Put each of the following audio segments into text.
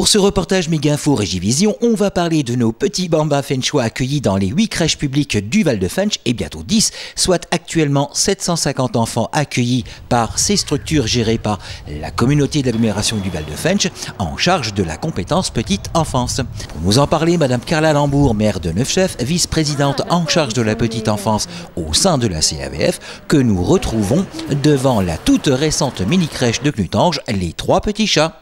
Pour ce reportage Méga Info Régivision, on va parler de nos petits bambas fenchois accueillis dans les 8 crèches publiques du Val de Fench et bientôt 10, soit actuellement 750 enfants accueillis par ces structures gérées par la communauté d'agglomération du Val de Fench en charge de la compétence petite enfance. Pour nous en parler, Madame Carla Lambourg, maire de Neufchef, vice-présidente en charge de la petite enfance au sein de la CAVF, que nous retrouvons devant la toute récente mini-crèche de Clutange, les trois petits chats.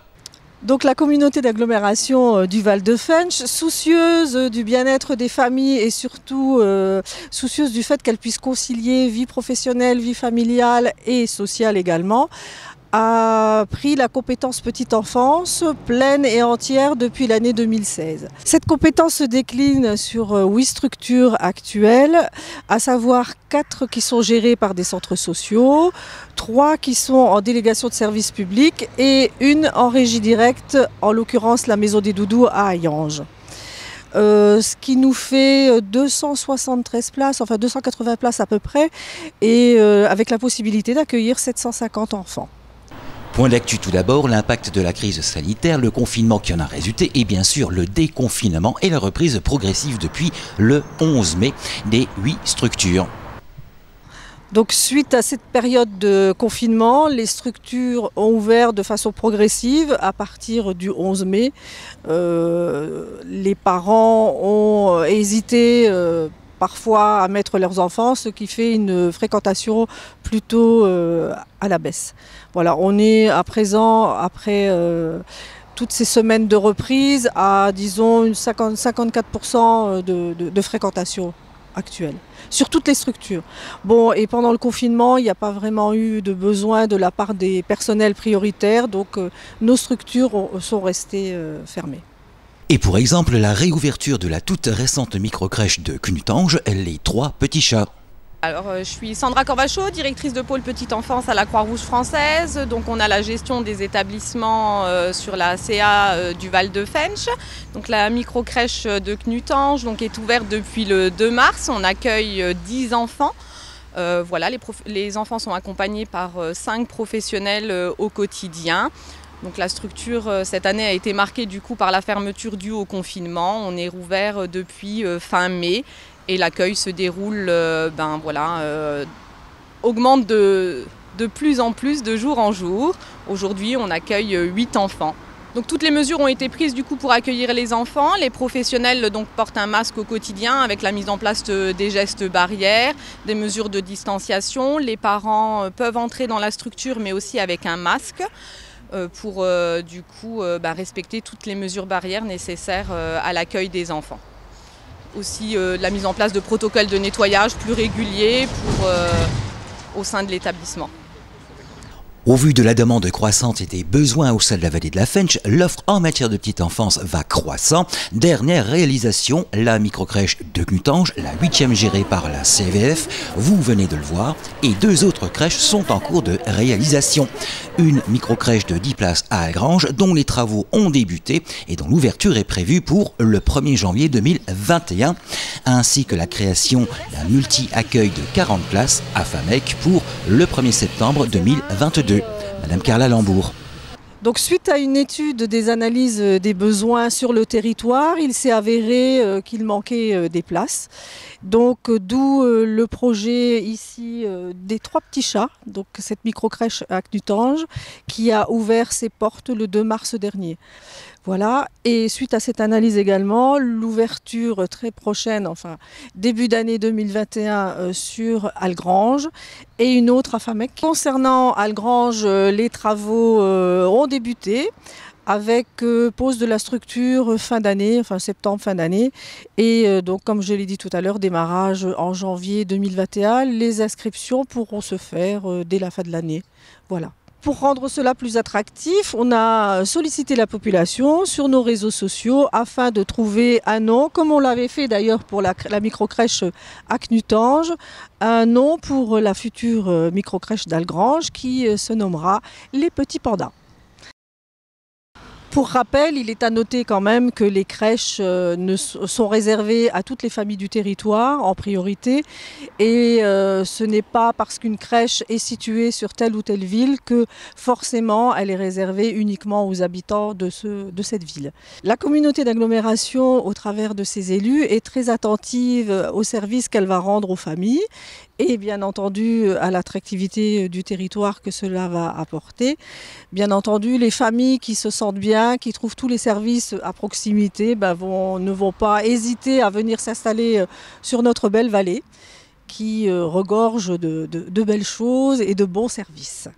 Donc la communauté d'agglomération euh, du Val de Fench, soucieuse euh, du bien-être des familles et surtout euh, soucieuse du fait qu'elle puisse concilier vie professionnelle, vie familiale et sociale également, a pris la compétence petite enfance pleine et entière depuis l'année 2016. Cette compétence se décline sur huit structures actuelles, à savoir quatre qui sont gérées par des centres sociaux, trois qui sont en délégation de services publics et une en régie directe, en l'occurrence la Maison des Doudous à Ayange. Euh, ce qui nous fait 273 places, enfin 280 places à peu près, et euh, avec la possibilité d'accueillir 750 enfants. Point d'actu tout d'abord, l'impact de la crise sanitaire, le confinement qui en a résulté et bien sûr le déconfinement et la reprise progressive depuis le 11 mai des huit structures. Donc suite à cette période de confinement, les structures ont ouvert de façon progressive à partir du 11 mai. Euh, les parents ont hésité euh, parfois à mettre leurs enfants, ce qui fait une fréquentation plutôt euh, à la baisse. Voilà, on est à présent, après euh, toutes ces semaines de reprise, à disons une 50, 54% de, de, fréquentation actuelle sur toutes les structures. Bon, et pendant le confinement, il n'y a pas vraiment eu de besoin de la part des personnels prioritaires, donc euh, nos structures sont restées fermées. Et pour exemple, la réouverture de la toute récente microcrèche de Cunutange, les trois petits chats. Alors, euh, je suis Sandra Corvachot, directrice de pôle petite enfance à la Croix-Rouge française. Donc, on a la gestion des établissements euh, sur la CA euh, du Val de Fench. Donc, la microcrèche de Knutange donc, est ouverte depuis le 2 mars. On accueille 10 enfants. voilà, les, les, enfants sont accompagnés par 5 professionnels au quotidien. La structure euh, cette année a été marquée du coup par la fermeture due au confinement. On est rouvert euh, depuis euh, fin mai et l'accueil se déroule, ben voilà, augmente de, de, plus en plus de jour en jour. Aujourd'hui, on accueille 8 enfants. Donc toutes les mesures ont été prises du coup pour accueillir les enfants. Les professionnels donc portent un masque au quotidien avec la mise en place des gestes barrières, des mesures de distanciation. Les parents peuvent entrer dans la structure mais aussi avec un masque. Euh, pour euh, du coup euh, bah, respecter toutes les mesures barrières nécessaires à l'accueil des enfants. Aussi la mise en place de protocoles de nettoyage plus réguliers au sein de l'établissement. Au vu de la demande croissante et des besoins au sein de la vallée de la Fench, l'offre en matière de petite enfance va croissant. Dernière réalisation, la microcrèche de Gnutange, la huitième gérée par la CVF, vous venez de le voir, et deux autres crèches sont en cours de réalisation. Une microcrèche de 10 places à Algrange, dont les travaux ont débuté et dont l'ouverture est prévue pour le 1er janvier 2021, ainsi que la création d'un multi-accueil de 40 places à Famec pour le 1er septembre 2022. Madame Carla Lambourg. Donc suite à une étude des analyses des besoins sur le territoire, il s'est avéré euh, qu'il manquait euh, des places. Donc euh, d'où le projet ici des trois petits chats, donc cette micro-crèche à Knutange, qui a ouvert ses portes le 2 mars dernier. Voilà. Et suite à cette analyse également, l'ouverture très prochaine, enfin début d'année 2021 euh, sur Algrange et une autre à Famec. Concernant Algrange, euh, les travaux euh, ont débuté avec pose de la structure fin d'année, enfin septembre, fin d'année. Et donc, comme je l'ai dit tout à l'heure, démarrage en janvier 2021. Les inscriptions pourront se faire dès la fin de l'année. Voilà. Pour rendre cela plus attractif, on a sollicité la population sur nos réseaux sociaux afin de trouver un nom, comme on l'avait fait d'ailleurs pour la, microcrèche à Knutange, un nom pour la future euh, microcrèche d'Algrange qui euh, se nommera Les Petits Pandas. Pour rappel, il est à noter quand même que les crèches euh, sont réservées à toutes les familles du territoire en priorité et euh, ce n'est pas parce qu'une crèche est située sur telle ou telle ville que forcément elle est réservée uniquement aux habitants de, de cette ville. La communauté d'agglomération, au travers de ses élus, est très attentive aux services qu'elle va rendre aux familles et bien entendu à l'attractivité du territoire que cela va apporter. Bien entendu, les familles qui se sentent bien, qui trouvent tous les services à proximité, ben ne vont pas hésiter à venir s'installer euh, sur notre belle vallée qui euh, regorge de belles choses et de bons services.